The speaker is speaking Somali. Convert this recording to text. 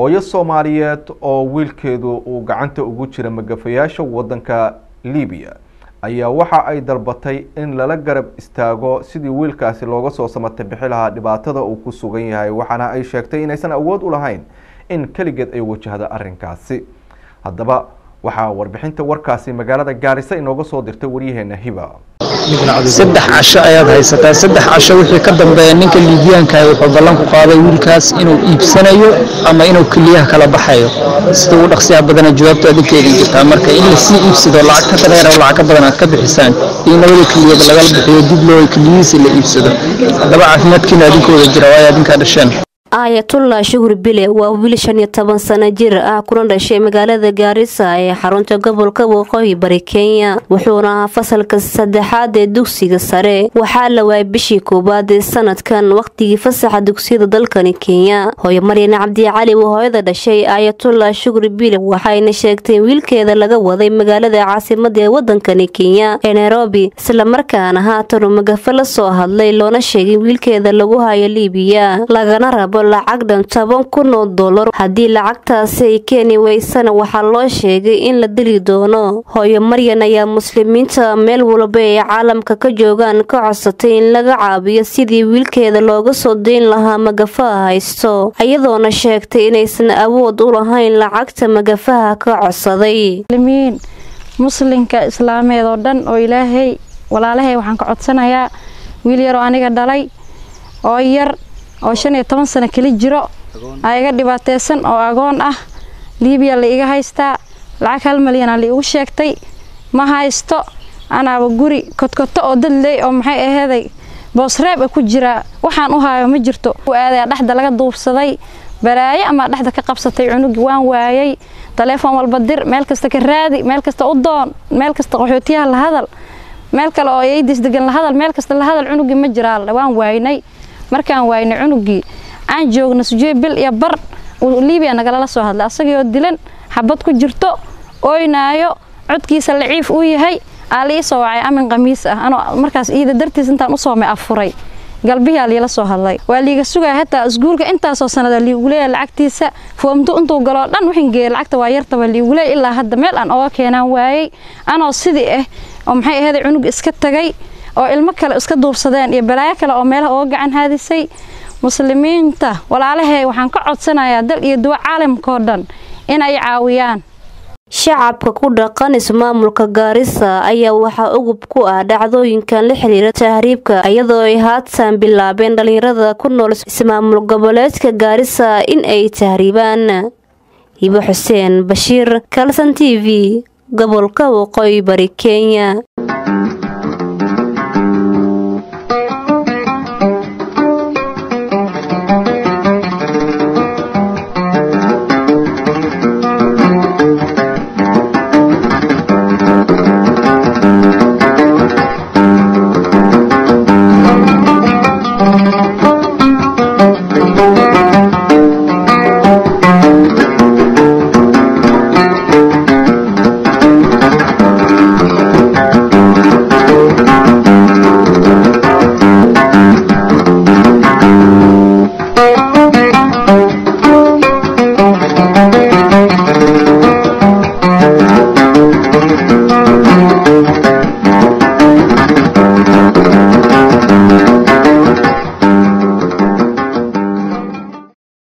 hooyo soomaaliyeed oo wiilkeedu uu gacanta ugu jira magafayaasha wadanka libiya ayaa waxa ay dalbatay in lala garab istaago sidii wiilkaasi looga soo samata bixi lahaa dhibaatada uu ku sugan yahay waxaana ay sheegtay inaysan awood u lahayn in keligeed ay wajahda arrinkaasi. Haddaba waxaa warbixinta warkaasi magaalada gaarisa inooga soo dirtay waryaheena hiba saddex casho ayaad haysataa. Saddex casho wixii ka dambeeya ninka liibiyaankaah wuxuu ballan ku qaaday wiilkaas inuu iibsanayo ama inuu keliyaha kala baxayo. Sida ugu dhaqsiyaha badana jawaabtu adinkeedii jirtaa. Marka in la sii iibsado lacag ka dareer oo lacag ka badan aad ka bixisaan iyo labada keliyaba lagala bixiyo dib loo keliyihiisa la iibsado. Haddaba caafimaadkiina adinkooda jira waayo adinkaa dhasheen aayatullah shuhur bile waa wiil shan iyo toban sano jir ah kuna dhashay magaalada gaarisa ee xarunta gobolka waqooyi bari kenya wuxuuna ahaa fasalka saddexaad ee dugsiga sare waxaa la waayay bishii koowaad ee sanadkan waqtigii fasaxa dugsiyada dalkani kenya. Hooyo maryan cabdi cali waa hooyada dhashay aayatullah shuhur bile waxayna sheegtay wiilkeeda laga waday magaalada caasimada ee wadankani kenya ee nairobi islamarkaana haatan uu magafa la soo hadlay loona sheegay wiilkeeda lagu hayo liibiya lagana rabo lacag dhan toban kun oo dollar. Haddii lacagtaasi ay keeni weysana waxaa loo sheegay in la dili doono. Hooyo maryan ayaa muslimiinta meel walba ay caalamka ka joogaan ka codsatay in laga caabiyo sidii wiilkeeda looga soo dayn lahaa magafaha haysto iyadoona sheegtay inaysan awood u lahayn lacagta magafaha ka codsaday. Muslinka islaameed oo dhan oo ilaahay walaalahay waxaan ka codsanayaa wiil yaroo aniga dhalay oo yar oo shan iyo toban sano keli jiro aa iga dhibaateysan oo agoon ah. Liibiya la iga haystaa. Lacag hal malyanaa la igu sheegtay. Ma haysto. Anaaba guri kodkoto oo dadley oo maxay aheeday? Boosreeb a ku jiraa waxaan u haayo ma jirto. Aadaya dhexda laga duubsaday. Balaayo amaa dhexda ka qabsatay cunugi waan waayay. Taleefon walba dir. Meel kasta ka raadi. Meel kasta u doon. Meel kasta qaxootiyaha la hadal. Meel kale oo eydis degan la hadal. Meel kasta la hadal cunugii ma jiraa waan waaynay markaan waynay cunugii aan joogno sujee bil iyo bar liibiya nagalala soo hadlay asagii dilan xabad ku jirto ooynaayo codkiisa laciif uu yahay aa soo wacay amin qamiis ah anoo markaas iida dartiis intaan u soomay afuray. Galbiyaa liila soo hadlay. Waa liiga sugaya hataa iskuulka intaasoo sanada liiguleeya lacagtiisa. Foomtu intuu galoo dhan wixin geeya lacagta waa yartaba liiguleeya ilaa hadda meel aan oga keenaan waayey. Anoo sidii ah oo maxay aheeday cunug iska tagay oo ilmo kale iska duubsadeen iyo balaayo kale oo meelaha oga gacan haadisay. Muslimiinta walaalahay waxaan ka codsanayaa dal iyo duwa caalamkao dhan inay caawiyaan. Shacabka ku dhaqan ismaamulka gaarisa ayaa waxaa ugub ku ah dhacdooyinkan la xiriira tahriibka iyadoo ay haatan bilaabeen dhalinyarada ku nool ismaamul goboleedka gaarisa in ay tahriibaan. Hibo xuseen bashiir kalson t v gobolka waqooyi bari kenya